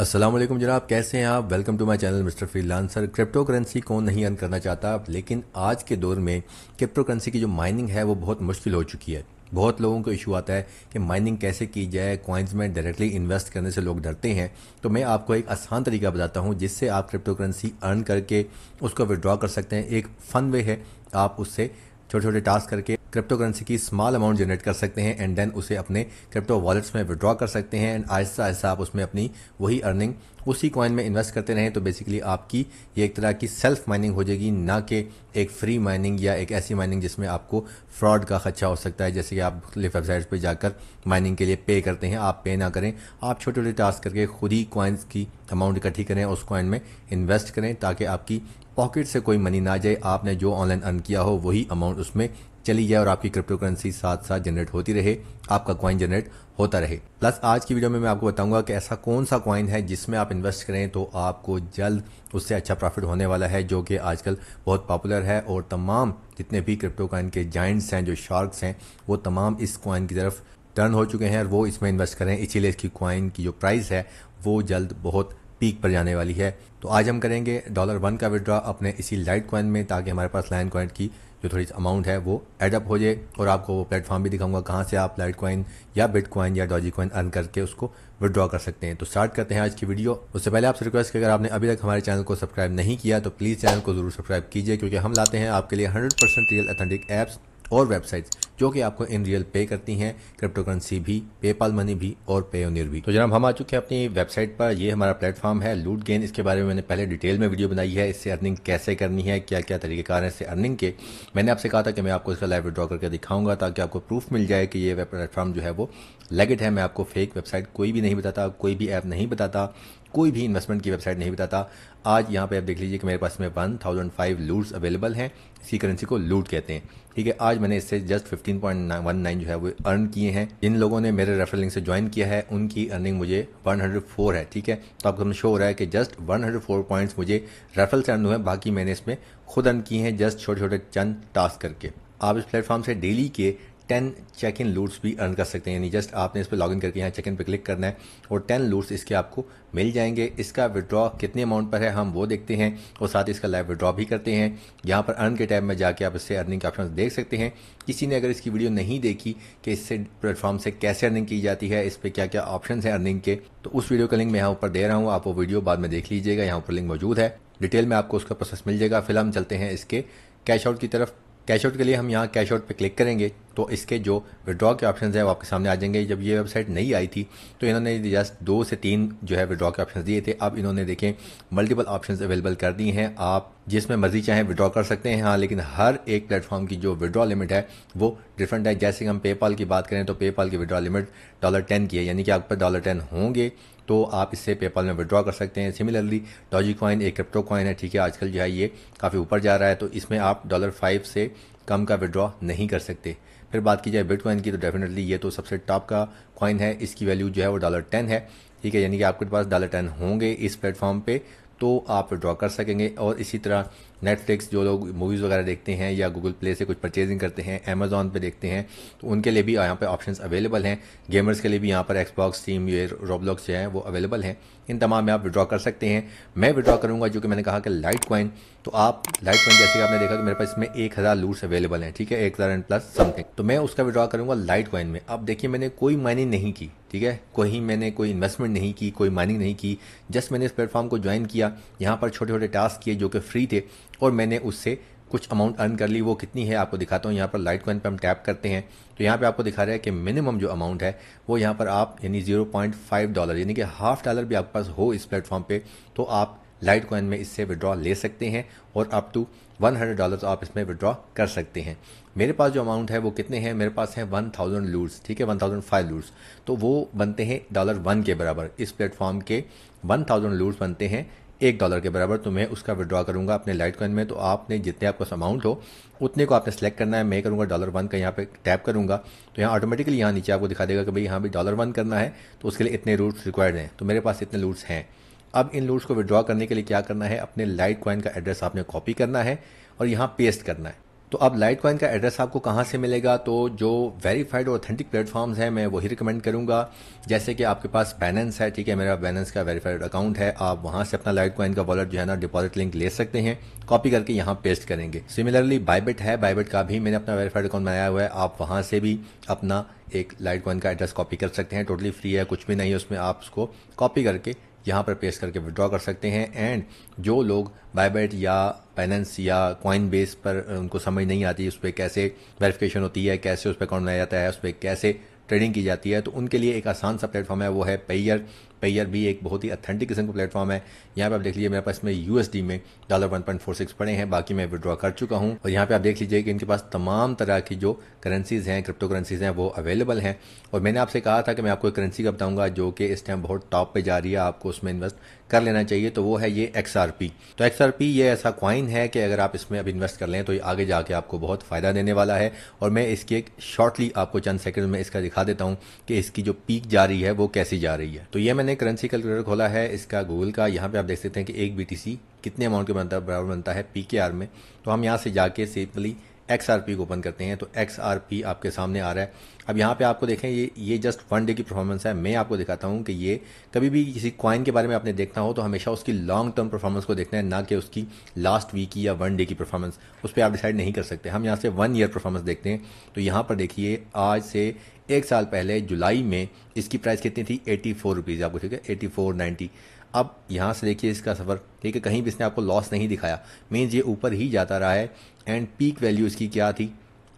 वालेकुम जनाब, कैसे हैं आप? Welcome to my channel mister freelancer crypto currency कौन नहीं अर्न करना चाहता? लेकिन आज के दौर में क्रिप्टो करेंसी की जो माइनिंग है, वो बहुत मुश्किल हो चुकी है। बहुत लोगों को इशू आता है कि माइनिंग कैसे की जाए कॉइन्स में डायरेक्टली इन्वेस्ट करने से लोग डरते हैं। तो मैं आपको एक आसान तरीका बताता हूँ, जिससे आप क्रिप्टो करेंसी अर्न करके उसको विड्रॉ कर सकते हैं। एक फ़न वे है, आप उससे छोटे छोटे टास्क करके क्रिप्टो करेंसी की स्मॉल अमाउंट जनरेट कर सकते हैं एंड देन उसे अपने क्रिप्टो वॉलेट्स में विड्रॉ कर सकते हैं एंड आहिस्ता आहिस्ता आप उसमें अपनी वही अर्निंग उसी कॉइन में इन्वेस्ट करते रहें तो बेसिकली आपकी ये एक तरह की सेल्फ माइनिंग हो जाएगी, ना कि एक फ्री माइनिंग या एक ऐसी माइनिंग जिसमें आपको फ्रॉड का खर्चा हो सकता है। जैसे कि आप मुख्तलिफ़ वेबसाइट्स पर जाकर माइनिंग के लिए पे करते हैं, आप पे ना करें, आप छोटे छोटे टास्क करके खुद ही कॉइन्स की अमाउंट इकट्ठी करें, उस कॉइन में इन्वेस्ट करें ताकि आपकी पॉकेट से कोई मनी ना जाए, आपने जो ऑनलाइन अर्न किया हो, वही अमाउंट उसमें चली जाए और आपकी क्रिप्टो करेंसी साथ साथ जनरेट होती रहे, आपका कॉइन जनरेट होता रहे। प्लस आज की वीडियो में मैं आपको बताऊँगा कि ऐसा कौन सा कॉइन है जिसमें आप इन्वेस्ट करें तो आपको जल्द उससे अच्छा प्रॉफिट होने वाला है, जो कि आजकल बहुत पॉपुलर है और तमाम जितने भी क्रिप्टो कॉइन के जाइंट्स हैं, जो शार्क्स हैं, वो तमाम इस कॉइन की तरफ़ टर्न हो चुके हैं और वो इसमें इन्वेस्ट करें। इसीलिए इसकी कॉइन की जो प्राइस है, वो जल्द बहुत पीक पर जाने वाली है। तो आज हम करेंगे डॉलर वन का विड्रॉ अपने इसी लाइट कॉइन में, ताकि हमारे पास लाइन कॉइन की जो थोड़ी अमाउंट है, वो एडअप हो जाए। और आपको वो प्लेटफॉर्म भी दिखाऊँगा कहाँ से आप लाइट कॉइन या बिट कॉइन या डॉजी कॉइन अर्न करके उसको विड्रॉ कर सकते हैं। तो स्टार्ट करते हैं आज की वीडियो उससे पहले आपसे रिक्वेस्ट अगर आपने अभी तक हमारे चैनल को सब्सक्राइब नहीं किया तो प्लीज़ चैनल को ज़रूर सब्सक्राइब कीजिए, क्योंकि हम लाते हैं आपके लिए हंड्रेड रियल अथेंटिक ऐप्स और वेबसाइट्स जो कि आपको इन रियल पे करती हैं क्रिप्टो करेंसी भी, पेपाल मनी भी और पेयोनियर भी। तो जनाब, हम आ चुके हैं अपनी वेबसाइट पर। ये हमारा प्लेटफॉर्म है लूट गेन। इसके बारे में मैंने पहले डिटेल में वीडियो बनाई है, इससे अर्निंग कैसे करनी है क्या क्या तरीकेकार हैं इससे अर्निंग के। मैंने आपसे कहा था कि मैं आपको इसका लाइव विड्रॉ करके दिखाऊँगा ताकि आपको प्रूफ मिल जाए कि ये प्लेटफॉर्म जो है वो लेगिट है। मैं आपको फेक वेबसाइट कोई भी नहीं बताता, कोई भी ऐप नहीं बताता। कोई भी इन्वेस्टमेंट की वेबसाइट नहीं बताता। आज यहाँ पे आप देख लीजिए कि मेरे पास में one thousand five loots available हैं। इसी करेंसी को लूट कहते हैं। ठीक है, आज मैंने इससे just fifteen point one nine जो है वो अर्न किए हैं। जिन लोगों ने मेरे रेफरल लिंक से ज्वाइन किया है। उनकी अर्निंग मुझे वन हंड्रेड फोर है। ठीक है तो आपको समझ शो हो रहा है कि just one hundred four points मुझे रेफरल से अर्न हुए बाकी मैंने इसमें खुद अर्न किए हैं जस्ट छोटे छोटे चंद टास्क करके। आप इस प्लेटफॉर्म से डेली के टेन चेक इन लूट्स भी अर्न कर सकते हैं, यानी जस्ट आपने इस पर लॉगिन करके यहाँ चेक इन पर क्लिक करना है और टेन लूट्स इसके आपको मिल जाएँगे। इसका विड्रॉ कितने अमाउंट पर है, हम वो देखते हैं और साथ ही इसका लाइव विड्रॉ भी करते हैं। यहाँ पर अर्न के टैब में जाके आप इससे अर्निंग के ऑप्शन देख सकते हैं। किसी ने अगर इसकी वीडियो नहीं देखी कि इससे प्लेटफॉर्म से कैसे अर्निंग की जाती है, इस पर क्या क्या ऑप्शन है अर्निंग के तो उस वीडियो का लिंक मैं यहाँ ऊपर दे रहा हूँ। आप वो वीडियो बाद में देख लीजिएगा, यहाँ ऊपर लिंक मौजूद है। डिटेल में आपको उसका प्रोसेस मिल जाएगा। फ़िलहाल हम चलते हैं इसके कैश आउट की तरफ़। कैश आउट के लिए हम यहाँ कैश आउट पर क्लिक करेंगे। तो इसके जो विड्रॉ के ऑप्शन है, वो आपके सामने आ जाएँगे। जब ये वेबसाइट नहीं आई थी तो इन्होंने जस्ट दो से तीन जो है विड्रॉ के ऑप्शन दिए थे। अब इन्होंने देखें मल्टीपल ऑप्शन अवेलेबल कर दिए हैं। आप जिसमें मर्ज़ी चाहें विड्रॉ कर सकते हैं हाँ लेकिन हर एक प्लेटफॉर्म की जो विड्रॉ लिमिट है, वो डिफरेंट है। जैसे हम पेपाल की बात करें तो पेपाल की विड्रॉ लिमिट डॉलर टेन की है। यानी कि आप पर डॉलर टेन होंगे तो आप इससे पेपाल में विड्रॉ कर सकते हैं। सिमिलरली डॉजी कॉइन एक क्रिप्टो कॉइन है, ठीक है, आजकल जो है ये काफ़ी ऊपर जा रहा है तो इसमें आप डॉलर फाइव से कम का विड्रॉ नहीं कर सकते। फिर बात की जाए बिटकॉइन की तो डेफिनेटली ये तो सबसे टॉप का कॉइन है। इसकी वैल्यू जो है वो डॉलर टेन है। ठीक है, यानी कि आपके पास डॉलर टेन होंगे इस प्लेटफॉर्म पे तो आप विड्रॉ कर सकेंगे और इसी तरह नेटफ्लिक्स जो लोग मूवीज़ वगैरह देखते हैं या गूगल प्ले से कुछ परचेजिंग करते हैं अमेजोन पे देखते हैं तो उनके लिए भी यहाँ पे ऑप्शंस अवेलेबल हैं। गेमर्स के लिए भी यहाँ पर एक्सबॉक्स टीम ये रोबलॉक्स जो है, वो अवेलेबल हैं। इन तमाम में आप विड्रॉ कर सकते हैं। मैं विड्रॉ करूँगा, जो कि मैंने कहा कि लाइट कॉइन तो आप लाइट कॉइन जैसे कि आपने देखा कि मेरे पास इसमें एक हज़ार लूट्स अवेलेबल हैं, ठीक है? एक हज़ार एंड प्लस समथिंग तो मैं उसका विड्रॉ करूँगा लाइट कॉइन में। अब देखिए, मैंने कोई माइनिंग नहीं की, ठीक है? कोई मैंने कोई इन्वेस्टमेंट नहीं की, कोई माइनिंग नहीं की। जस्ट मैंने इस प्लेटफॉर्म को ज्वाइन किया। यहाँ पर छोटे छोटे टास्क किए जो कि फ्री थे। और मैंने उससे कुछ अमाउंट अर्न कर ली। वो कितनी है आपको दिखाता हूँ। यहाँ पर लाइट कॉइन पर हम टैप करते हैं। तो यहाँ पे आपको दिखा रहा है कि मिनिमम जो अमाउंट है, वो यहाँ पर आप, यानी ज़ीरो पॉइंट फाइव डॉलर यानी कि हाफ़ डॉलर भी आपके पास हो इस प्लेटफॉर्म पे तो आप लाइट कॉइन में इससे विड्रॉ ले सकते हैं और up to one hundred dollar आप इसमें विड्रॉ कर सकते हैं। मेरे पास जो अमाउंट है, वो कितने हैं? मेरे पास है वन थाउज़ेंड ठीक है? वन थाउज़ेंड तो वो बनते हैं डॉलर वन के बराबर। इस प्लेटफॉर्म के वन थाउज़ेंड बनते हैं एक डॉलर के बराबर तो मैं उसका विड्रॉ करूँगा अपने लाइट कॉइन में तो आपने जितने आपको अमाउंट हो, उतने को आपने सेलेक्ट करना है। मैं करूँगा डॉलर वन का यहाँ पे टैप करूँगा तो यहाँ ऑटोमेटिकली यहाँ नीचे आपको दिखा देगा कि भाई यहाँ भी डॉलर वन करना है तो उसके लिए इतने रूट्स रिक्वायर्ड हैं। तो मेरे पास इतने रूट्स हैं। अब इन लूट्स को विड्रॉ करने के लिए क्या करना है? अपने लाइट कॉइन का एड्रेस आपने कॉपी करना है और यहाँ पेस्ट करना है। तो अब लाइट कॉइन का एड्रेस आपको कहाँ से मिलेगा? तो जो वेरीफाइड और ऑथेंटिक प्लेटफॉर्म्स हैं, मैं वही रिकमेंड करूँगा। जैसे कि आपके पास बैलेंस है, ठीक है, मेरा बैलेंस का वेरीफाइड अकाउंट है। आप वहाँ से अपना लाइट कॉइन का वॉलेट जो है ना डिपॉजिट लिंक ले सकते हैं। कॉपी करके यहाँ पेस्ट करेंगे। सिमिलरली बाइबिट है। बाइबिट का भी मैंने अपना वेरीफाइड अकाउंट बनाया हुआ है। आप वहाँ से भी अपना एक लाइट कॉइन का एड्रेस कॉपी कर सकते हैं। टोटली फ्री है, कुछ भी नहीं है उसमें। आप उसको कॉपी करके यहाँ पर पेश करके विड्रॉ कर सकते हैं। एंड जो लोग बायबेट या फाइनेंस या कॉइन बेस पर उनको समझ नहीं आती उस पर कैसे वेरिफिकेशन होती है, कैसे उस पर अकाउंट बनाया जाता है, उस पर कैसे ट्रेडिंग की जाती है तो उनके लिए एक आसान सा प्लेटफॉर्म है, वो है पेयर पेयर भी एक बहुत ही अथेंटिक किस्म का प्लेटफॉर्म है। यहाँ पे आप देख लीजिए मेरे पास में यूएसडी में dollar one point four six पड़े हैं, बाकी मैं विड्रॉ कर चुका हूँ। और यहाँ पे आप देख लीजिए कि इनके पास तमाम तरह की जो करेंसीज हैं क्रिप्टो करेंसीज हैं, वो अवेलेबल हैं। और मैंने आपसे कहा था कि मैं आपको एक करेंसी का बताऊँगा जो कि इस टाइम बहुत टॉप पे जा रही है, आपको उसमें इन्वेस्ट कर लेना चाहिए तो वो है ये एक्स तो एक्स ये ऐसा क्वाइन है कि अगर आप इसमें अब इन्वेस्ट कर लें तो ये आगे जाके आपको बहुत फ़ायदा देने वाला है। और मैं इसकी एक शॉर्टली आपको चंद सेकंड में इसका दिखा देता हूँ कि इसकी जो पीक जा रही है, वो कैसी जा रही है। तो ये मैंने करेंसी कैलकुलेटर खोला है, इसका गूगल का, यहाँ पे आप देख सकते हैं कि एक बीटीसी कितने अमाउंट के बनता, बराबर बनता है पीकेआर में। तो हम यहाँ से जाके सिंपली एक्स आर पी को ओपन करते हैं तो एक्स आर पी आपके सामने आ रहा है। अब यहाँ पे आपको देखें, ये ये जस्ट वन डे की परफॉर्मेंस है। मैं आपको दिखाता हूँ कि ये कभी भी किसी क्वाइन के बारे में आपने देखना हो तो हमेशा उसकी लॉन्ग टर्म परफॉर्मेंस को देखना है, ना कि उसकी लास्ट वीक की या वन डे की परफॉर्मेंस उस पर आप डिसाइड नहीं कर सकते। हम यहाँ से वन ईयर परफॉर्मेंस देखते हैं। तो यहाँ पर देखिए, आज से एक साल पहले, जुलाई में इसकी प्राइस कितनी थी? एटी फोर रुपीज़ आपको ठीक है? एटी फोर नाइन्टी अब यहाँ से देखिए इसका सफ़र, ठीक है, कहीं भी इसने आपको लॉस नहीं दिखाया। मीन्स ये ऊपर ही जाता रहा है एंड पीक वैल्यू इसकी क्या थी?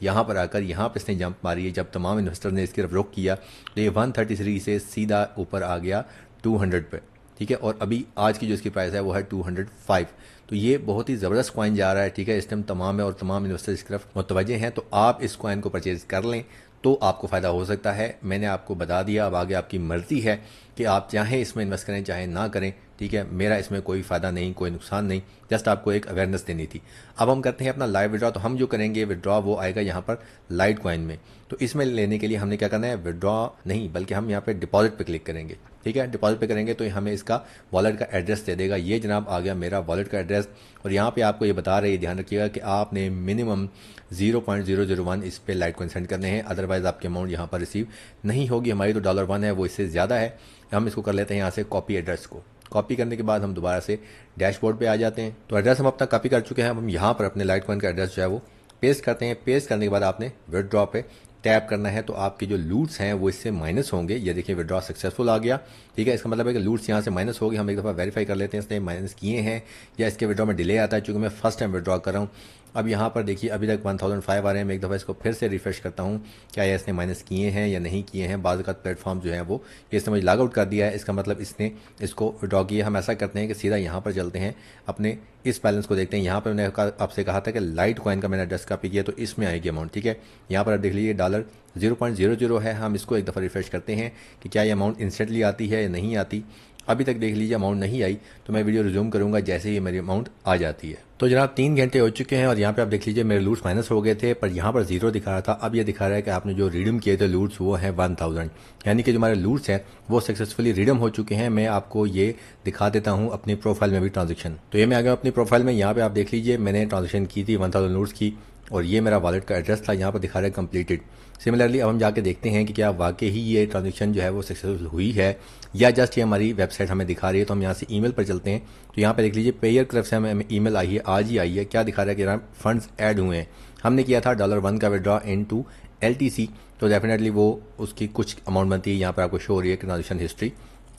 यहाँ पर आकर, यहाँ पर इसने जंप मारी है, जब तमाम इन्वेस्टर ने इसकी तरफ़ रुख किया तो ये 133 से सीधा ऊपर आ गया 200 पे, ठीक है? और अभी आज की जो इसकी प्राइस है, वो है 205 तो ये बहुत ही ज़बरदस्त कॉइन जा रहा है, ठीक है? इस टाइम तमाम है और तमाम इन्वेस्टर इस तरफ़ मुतवजह हैं तो आप इस कॉइन को परचेज कर लें तो आपको फ़ायदा हो सकता है। मैंने आपको बता दिया, अब आगे आपकी मर्ज़ी है। कि आप चाहें इसमें इन्वेस्ट करें, चाहे ना करें, ठीक है? मेरा इसमें कोई फ़ायदा नहीं, कोई नुकसान नहीं जस्ट आपको एक अवेयरनेस देनी थी। अब हम करते हैं अपना लाइव विड्रॉ तो हम जो करेंगे विड्रॉ वो आएगा यहाँ पर लाइट कॉइन में। तो इसमें लेने के लिए हमने क्या करना है? विड्रॉ नहीं, बल्कि हम यहाँ पे डिपॉजिट पे क्लिक करेंगे, ठीक है? डिपॉजिट पे करेंगे तो हमें इसका वॉलेट का एड्रेस दे देगा। ये जनाब आ गया मेरा वॉलेट का एड्रेस और यहाँ पे आपको ये बता रहे ध्यान रखिएगा कि आपने minimum zero point zero zero one इस पर लाइट कॉइन सेंड करने हैं। अदरवाइज़ आपके अमाउंट यहाँ पर रिसीव नहीं होगी। हमारी तो डॉलर वन है, वो इससे ज़्यादा है। हम इसको कर लेते हैं यहाँ से कॉपी एड्रेस को। कॉपी करने के बाद हम दोबारा से डैशबोर्ड पे आ जाते हैं। तो एड्रेस हम अपना कॉपी कर चुके हैं। हम यहाँ पर अपने लाइट कॉइन का एड्रेस जो है वो पेस्ट करते हैं। पेस्ट करने के बाद आपने विदड्रॉ पे टैप करना है। तो आपके जो लूट्स हैं वो इससे माइनस होंगे। ये देखिए विड्रॉ सक्सेसफुल आ गया। ठीक है? इसका मतलब है कि लूट्स यहाँ से माइनस हो गए हम एक दफ़ा वेरीफाई कर लेते हैं। इसने माइनस किए हैं या इसके विड्रॉ में डिले आता है। चूँकि मैं फ़र्स्ट टाइम विड्रॉ कर रहा हूँ। अब यहाँ पर देखिए, अभी तक वन थाउज़ेंड फाइव आ रहे हैं। मैं एक दफ़ा इसको फिर से रिफ्रेश करता हूँ, क्या इसने माइनस किए हैं या नहीं किए हैं। बाद का प्लेटफॉर्म जो है वो ये इसने मुझे लॉग आउट कर दिया है। इसका मतलब इसने इसको विड्रॉ किया हम ऐसा करते हैं कि सीधा यहाँ पर चलते हैं, अपने इस बैलेंस को देखते हैं। यहाँ पर मैंने आपसे कहा था कि लाइट कॉइन का मैंने एड्रेस कापी किया तो इसमें आएगी अमाउंट ठीक है? यहाँ पर आप देख लीजिए dollar zero point zero zero है। हम इसको एक दफ़ा रिफ्रेश करते हैं कि क्या ये अमाउंट इंस्टेंटली आती है या नहीं आती। अभी तक देख लीजिए अमाउंट नहीं आई तो मैं वीडियो रिज्यूम करूँगा जैसे ही मेरी अमाउंट आ जाती है। तो जनाब, तीन घंटे हो चुके हैं और यहाँ पे आप देख लीजिए मेरे लूट्स माइनस हो गए थे, पर यहाँ पर ज़ीरो दिखा रहा था। अब ये दिखा रहा है कि आपने जो रिडीम किए थे लूट्स वो हैं वन थाउज़ेंड यानी कि जो हमारे लूट्स हैं, वो सक्सेसफुली रिडम हो चुके हैं। मैं आपको ये दिखा देता हूँ अपनी प्रोफ़ाइल में भी ट्रांजेक्शन तो ये मैं आ गया अपनी प्रोफ़ाइल में। यहाँ पे आप देख लीजिए मैंने ट्रांजेक्शन की थी वन थाउज़ेंड लूट्स की, और ये मेरा वॉलेट का एड्रेस था। यहाँ पर दिखा रहा है कंप्लीटेड सिमिलरली अब हम जाके देखते हैं कि क्या वाकई ही ये ट्रांजेक्शन जो है वो सक्सेसफुल हुई है, या जस्ट ये हमारी वेबसाइट हमें दिखा रही है तो हम यहाँ से ईमेल पर चलते हैं। तो यहाँ पर देख लीजिए पेयर तरफ़ से हमें ईमेल आई है, आज ही आई है। क्या दिखा रहा है कि यहाँ फंड्स ऐड हुए हैं। हमने किया था डॉलर वन का विड्रॉ इन टू LTC तो डेफिनेटली वो उसकी कुछ अमाउंट बनती है, यहाँ पर आपको शो हो रही है ट्रांजेक्शन हिस्ट्री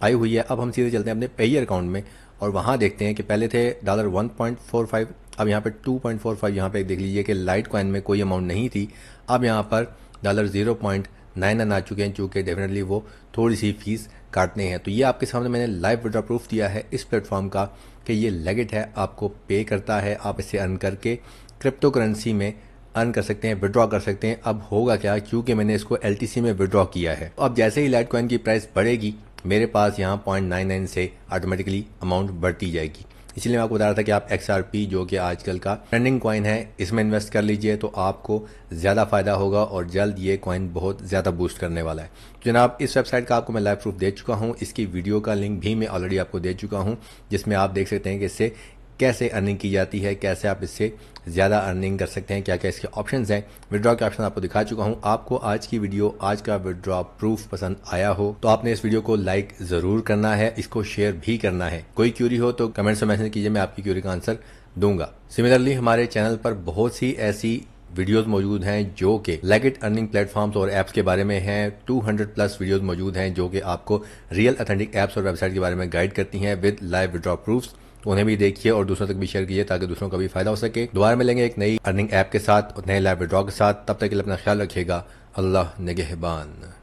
आई हुई है। अब हम सीधे चलते हैं अपने पेयर अकाउंट में, और वहाँ देखते हैं कि पहले थे dollar one point four five अब यहाँ पर टू पॉइंट यहाँ पे देख लीजिए कि लाइट कॉइन में कोई अमाउंट नहीं थी। अब यहाँ पर dollar zero point nine nine आ चुके हैं, चूँकि डेफिनेटली वो थोड़ी सी फ़ीस काटने हैं। तो ये आपके सामने मैंने लाइव विड्रा प्रूफ दिया है इस प्लेटफॉर्म का कि ये लेगिट है, आपको पे करता है, आप इसे अर्न करके क्रिप्टो करेंसी में अर्न कर सकते हैं विड्रॉ कर सकते हैं। अब होगा क्या? क्योंकि मैंने इसको एल में विड्रॉ किया है। अब जैसे ही लाइट कॉइन की प्राइस बढ़ेगी, मेरे पास यहाँ पॉइंट नाइन नाइन से ऑटोमेटिकली अमाउंट बढ़ती जाएगी। इसलिए मैं आपको बता रहा था कि आप एक्सआरपी जो कि आजकल का ट्रेंडिंग कॉइन है, इसमें इन्वेस्ट कर लीजिए तो आपको ज़्यादा फ़ायदा होगा और जल्द ये कॉइन बहुत ज़्यादा बूस्ट करने वाला है। जनाब, इस वेबसाइट का आपको मैं लाइव प्रूफ दे चुका हूँ। इसकी वीडियो का लिंक भी मैं ऑलरेडी आपको दे चुका हूँ, जिसमें आप देख सकते हैं कि इससे कैसे अर्निंग की जाती है, कैसे आप इससे ज़्यादा अर्निंग कर सकते हैं क्या क्या इसके ऑप्शंस हैं विड्रॉ के ऑप्शन आपको दिखा चुका हूँ। आपको आज की वीडियो आज का विड्रॉ प्रूफ पसंद आया हो तो आपने इस वीडियो को लाइक ज़रूर करना है, इसको शेयर भी करना है। कोई क्यूरी हो तो कमेंट्स में मैसेज कीजिए, मैं आपकी क्यूरी का आंसर दूँगा। सिमिलरली हमारे चैनल पर बहुत सी ऐसी वीडियोस मौजूद हैं जो कि लेगिट अर्निंग प्लेटफॉर्म्स और एप्स के बारे में हैं। 200 प्लस वीडियोस मौजूद हैं जो कि आपको रियल अथेंटिक एप्स और वेबसाइट के बारे में गाइड करती हैं विद लाइव विड्रॉ प्रूफ्स उन्हें भी देखिए और दूसरों तक भी शेयर कीजिए ताकि दूसरों का भी फ़ायदा हो सके। दोबारा मिलेंगे एक नई अर्निंग ऐप के साथ और नए लाइव के साथ। तब तक के लिए अपना ख्याल रखिएगा। अल्लाह निगहबान।